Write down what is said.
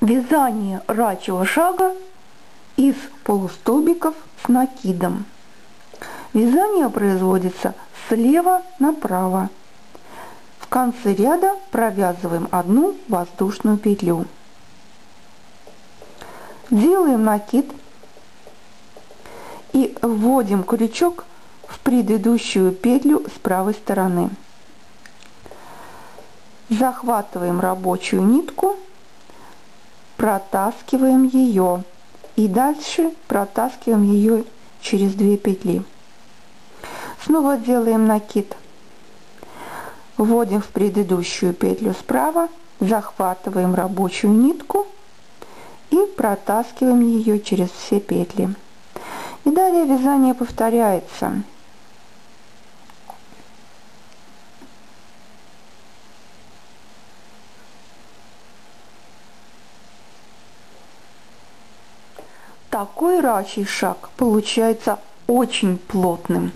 Вязание рачьего шага из полустолбиков с накидом. Вязание производится слева направо. В конце ряда провязываем одну воздушную петлю. Делаем накид и вводим крючок в предыдущую петлю с правой стороны. Захватываем рабочую нитку, протаскиваем ее и дальше протаскиваем ее через две петли. Снова делаем накид. Вводим в предыдущую петлю справа, захватываем рабочую нитку и протаскиваем ее через все петли. И далее вязание повторяется. Такой рачий шаг получается очень плотным.